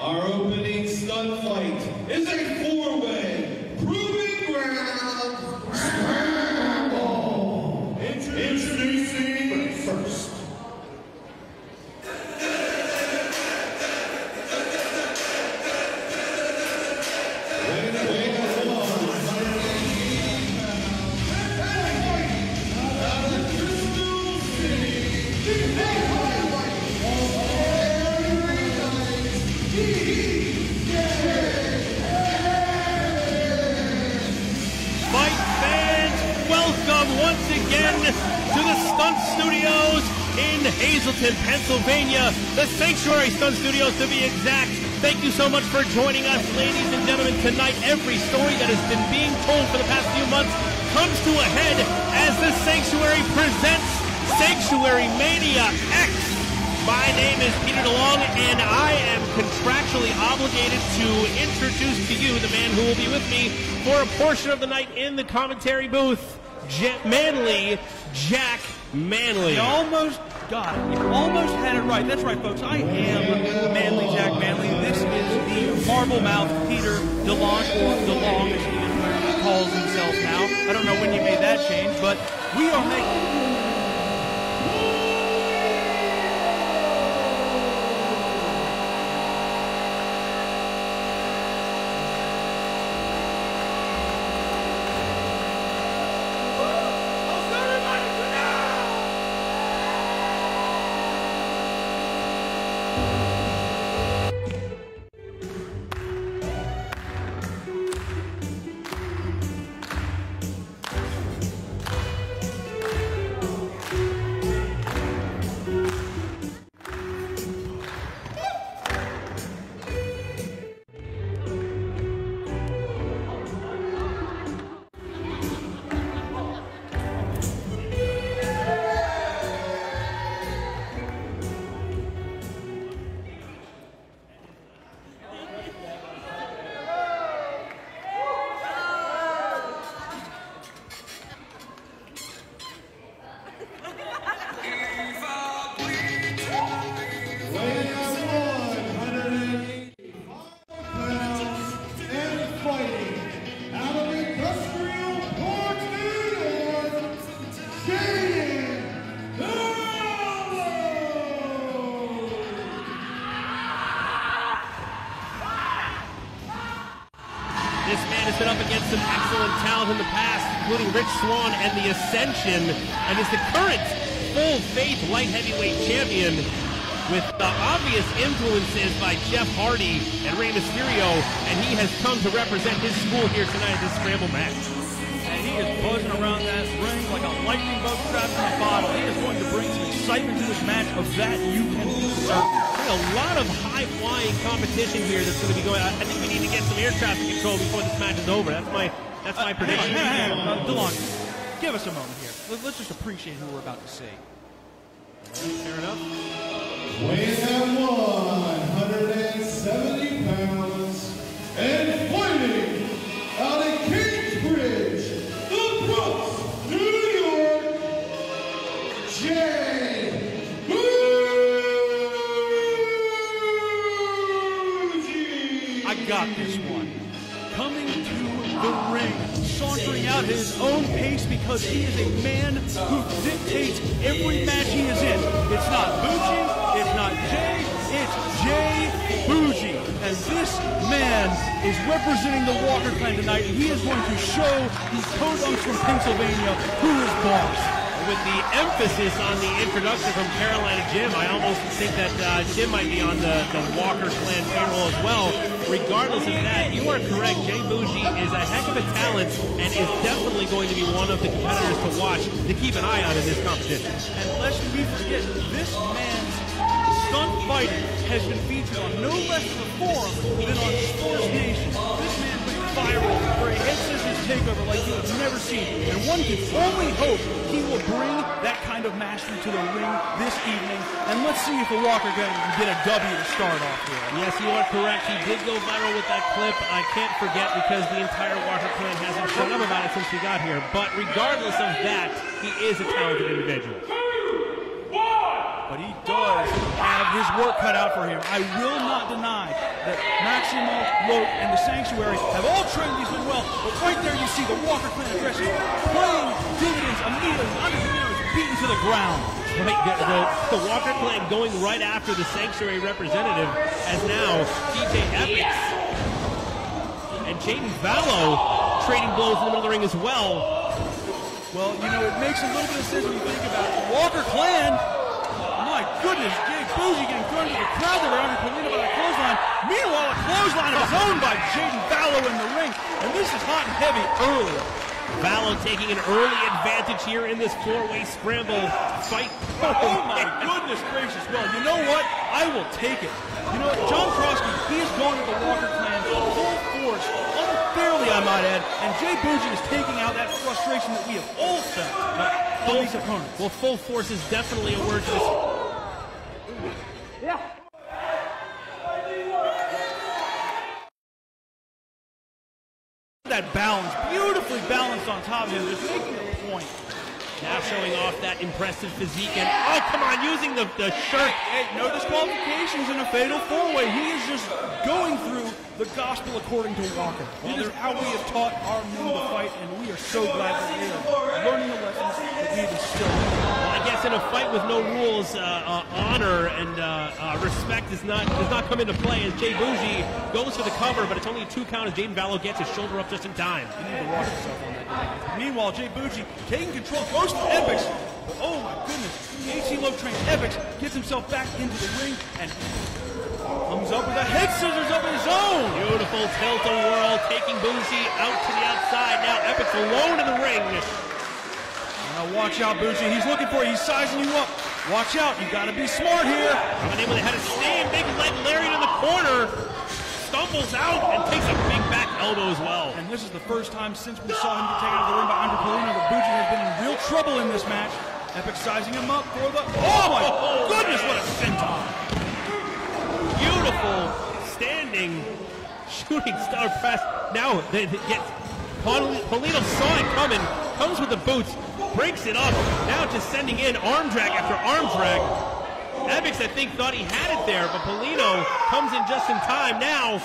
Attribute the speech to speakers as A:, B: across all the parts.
A: Our opening stunt fight is a four-way proving ground
B: Hazleton, Pennsylvania. The Sanctuary Stunt Studios to be exact. Thank you so much for joining us, ladies and gentlemen. Tonight, every story that has been being told for the past few months comes to a head as the Sanctuary presents Sanctuary Mania X. My name is Peter DeLong, and I am contractually obligated to introduce to you the man who will be with me for a portion of the night in the commentary booth, Ja- Manly Jack Manley.
C: You almost it. You almost had it right. That's right, folks. I am Manly Jack Manley. This is the marble mouth Peter DeLong, or DeLong as he calls himself now. I don't know when you made that change, but we are making.
B: This man has been up against some excellent talent in the past, including Rich Swann and the Ascension, and is the current full faith light heavyweight champion with the obvious influences by Jeff Hardy and Rey Mysterio, and he has come to represent his school here tonight at this scramble match.
C: And he is buzzing around that ring like a lightning bug trapped in a bottle. He is going to bring some excitement to this match. Of that, you can be certain.
B: A lot of high flying competition here that's going to be going. I I think we need to get some air traffic control before this match is over. That's my that's my prediction.
C: Hang on, hang on. Uh, DeLong, give us a moment here. Let- Let's just appreciate who we're about to see.
B: Fair enough.
A: Weighing at
C: who dictates every match he is in. It's not Bucci, it's not Jay, it's Jay Boujii. And this man is representing the Walker clan tonight, and he is going to show these podunks from Pennsylvania who is boss.
B: With the emphasis on the introduction from Carolina Jim, I almost think that uh, Jim might be on the, the Walker clan payroll as well. Regardless of that, you are correct. Jay Boujii is a heck of a talent and is definitely going to be one of the competitors to watch to keep an eye on in this competition.
C: And lest we forget, this man's stunt fighting has been featured on no less of a forum than on Sports Nation. This man went viral for a head scissors takeover like you have never seen. And one can only hope he will bring that kind of mastery to the ring this evening. And let's see if the Walker gang can get a W to start off here.
B: Yes, you are correct. He did go viral with that clip. I can't forget because the entire Walker clan hasn't shut up about it since he got here. But regardless of that, he is a talented individual.
C: But he does have got his work cut out for him. I will not deny that Maximo, Loke, and the Sanctuary have all trained these men well, but right there you see the Walker clan aggression playing dividends immediately. Andry Paulino is beaten to the ground.
B: Right, the, the, the Walker clan going right after the Sanctuary representative as now TJ Epixx and Jaden Valo trading blows in the middle of the ring as well.
C: Well, you know, it makes a little bit of sense when you think about it. Walker clan, my goodness, Boujii getting thrown into the crowd there around Paulino by the clothesline. Meanwhile, a clothesline is owned by Jaden Valo in the ring. And this is hot and heavy early.
B: Valo taking an early advantage here in this four-way scramble fight.
C: Oh, oh my goodness gracious. Well, you know what? I will take it. You know what? John Krosky, he is going to the Walker clan full force, unfairly I might add, and Jay Boujii is taking out that frustration that we have all felt on these opponents.
B: Well, full force is definitely a word to this.
C: That balance, beautifully balanced on top of him, just making a point.
B: Now showing off that impressive physique and oh come on, using the, the shirt.
C: Hey, no disqualifications in a fatal four-way. He is just going through the gospel according to Walker. It is how we have taught our men to fight, and we are so glad that they are learning the lessons that we have instilled.
B: Well, I guess in a fight with no rules, uh, uh, honor and uh, uh, respect does not does not come into play as Jay Boujii goes for the cover, but it's only a two count as Jaden Valo gets his shoulder up just in time.
C: He needed to watch himself on that. Meanwhile, Jay Boujii taking control, goes for Epixx. But, oh my goodness, AC Low trained Epixx gets himself back into the ring and comes up with a head scissors of his own.
B: Beautiful tilt a whirl, taking Boujii out to the outside. Now Epixx alone in the ring.
C: Now watch out, Boujii. He's looking for you. He's sizing you up. Watch out. You got to be smart here.
B: Coming in with a head of steam, big leg lariat in the corner. Stumbles out and takes a big back elbow as well.
C: And this is the first time since we saw him get taken out of the ring by Andry Paulino that Boujii has been in real trouble in this match. Epixx sizing him up for the. Oh my goodness, what a senton!
B: Beautiful standing shooting star press. Now they they get Pol- Paulino saw it coming, comes with the boots, breaks it up. Now just sending in arm drag after arm drag. Epixx, I think, thought he had it there, but Paulino comes in just in time. Now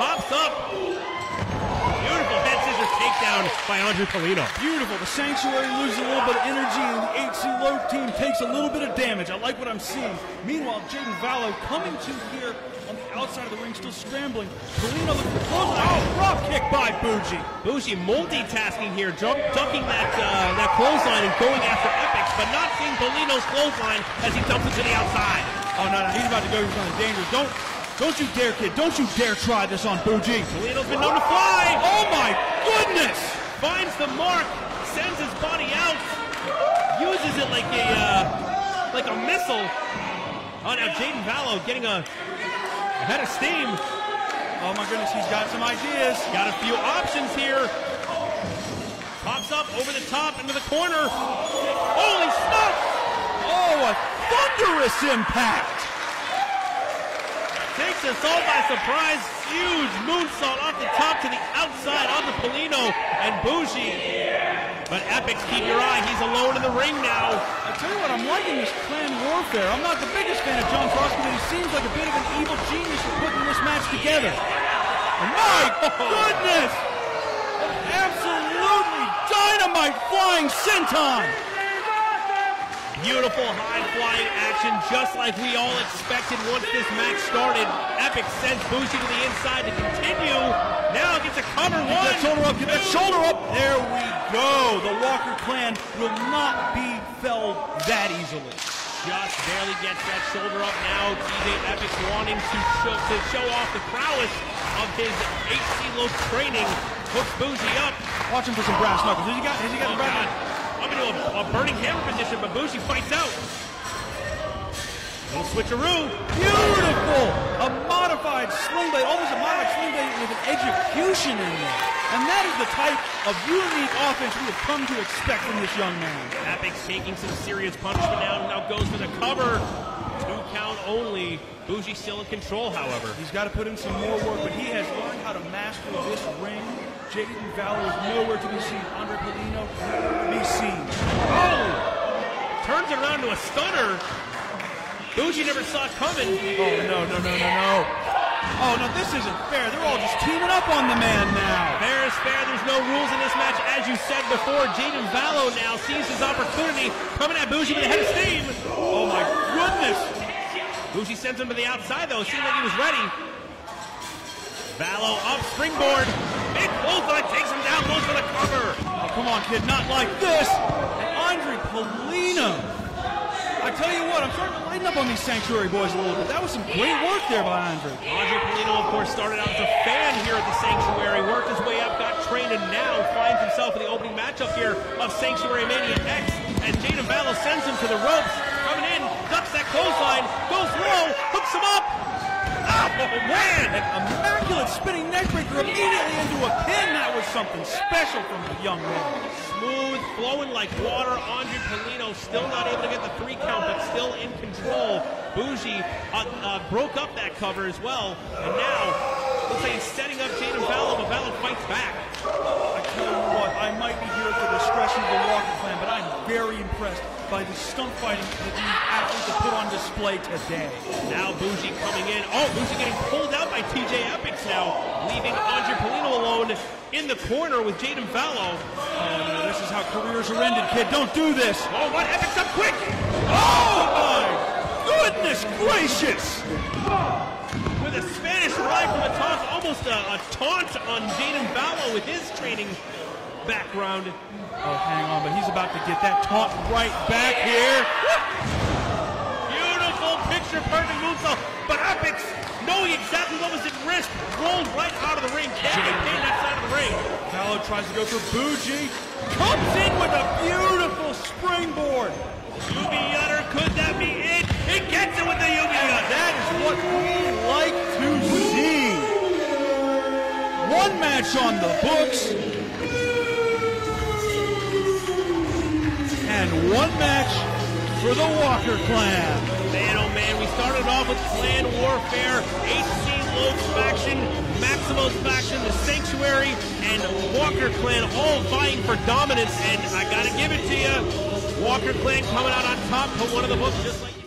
B: pops up. Beautiful head scissors takedown by Andry Paulino.
C: Beautiful. The Sanctuary loses a little bit of energy, and the HC Low team takes a little bit of damage. I like what I'm seeing. Meanwhile, Jaden Valo coming to here on the outside of the ring, still scrambling. Paulino looking for close. Oh, drop kick by Boujii.
B: Boujii multitasking here, jump, ducking that uh, that clothesline and going after Epixx, but not seeing Paulino's clothesline as he dumps it to the outside.
C: Oh, no, no, he's about to go for something dangerous. Don't, don't you dare, kid. Don't you dare try this on Boujii.
B: Paulino's been known to fly.
C: Oh, my goodness.
B: Finds the mark, sends his body out, uses it like a uh, like a missile. Oh, now Jaden Valo getting a, a head of steam.
C: Oh, my goodness, he's got some ideas.
B: Got a few options here. Pops up over the top into the corner. Holy smokes!
C: Oh, a thunderous impact.
B: Takes all by surprise. Huge moonsault off the top to the outside onto Paulino and Boujii. But Epixx, keep your eye. He's alone in the ring now.
C: I tell you what, I'm liking this clan warfare. I'm not the biggest fan of John Frosty, but he seems like a bit of an evil genius for putting this match together. And my goodness! Absolutely dynamite flying senton!
B: Beautiful high flying action, just like we all expected once this match started. Epixx sends Boujii to the inside to continue. Now gets a cover.
C: Get
B: One,
C: that shoulder up, get that shoulder up. There we go. The Walker clan will not be felled that easily.
B: Just barely gets that shoulder up now. TJ Epixx wanting to show, to show off the prowess of his HC Low training. Hooks Boujii up.
C: Watch him for some brass knuckles. Has he got, has he got
B: Oh,
C: the brass knuckles?
B: I'm into a, a burning hammer position, but Boujii fights out. Little switcheroo.
C: Beautiful! A modified sling almost a modified sling with an execution in there. And that is the type of unique offense we have come to expect from this young man.
B: Epixx taking some serious punishment now. Now goes for the cover. Two count only. Boujii still in control, however.
C: He's got to put in some more work, but he has learned how to master this ring. Jaden Valo is nowhere to be seen. Andry Paulino, to be seen.
B: Oh! Turns it around to a stunner. Boujii never saw it coming.
C: Oh, no, no, no, no, no. Oh, no, this isn't fair. They're all just teaming up on the man now.
B: Fair is fair. There's no rules in this match. As you said before, Jaden Valo now sees his opportunity. Coming at Boujii with a head of steam.
C: Oh, my goodness.
B: Boujii sends him to the outside, though. Seemed like he was ready. Valo up, springboard. Big clothesline takes him down, goes for the cover.
C: Oh, come on, kid, not like this. And Andry Paulino. I tell you what, I'm starting to lighten up on these Sanctuary boys a little bit. That was some great work there by Andry.
B: Andry Paulino, of course, started out as a fan here at the Sanctuary, worked his way up, got trained, and now finds himself in the opening matchup here of Sanctuary Mania X. And Jaden Valo sends him to the ropes, coming in, ducks that clothesline, goes low, hooks him up. Oh, man!
C: An immaculate spinning neckbreaker immediately into a pin. That was something special from the young man.
B: Smooth, flowing like water. Andry Paulino still not able to get the three count, but still in control. Boujii uh, uh, broke up that cover as well, and now looks like he's setting up Jaden Valo, but Valo fights back.
C: I tell you what, I might be here for the discretion of the Walker clan, but I'm very impressed by the stunt fighting that these athletes have put on display today.
B: Now Boujii coming in. Oh, Boujii getting pulled out by TJ Epixx now, leaving Andry Paulino alone in the corner with Jaden Valo.
C: Oh uh, no, this is how careers are ended, kid. Don't do this.
B: Oh, what? Epixx up quick!
C: Oh my goodness gracious!
B: With a Spanish fly from the top, almost a, a taunt on Jaden Valo with his training background.
C: Oh, hang on, but he's about to get that taunt right back here.
B: Beautiful picture perfect moonsault, but Epixx, knowing exactly what was at risk, rolled right out of the ring. Can't maintain that side of the ring.
C: Valo tries to go for Boujii. Comes in with a beautiful springboard.
B: Yubi Yutter, could that be it? He gets it with the Yubi Yutter.
C: That is what we like to see. One match on the books. And one match for the Walker clan.
B: Man, oh man, we started off with clan warfare, HC Lopes faction, Maximo's faction, the Sanctuary, and Walker clan all vying for dominance. And I gotta give it to you, Walker clan coming out on top for one of the books, just like.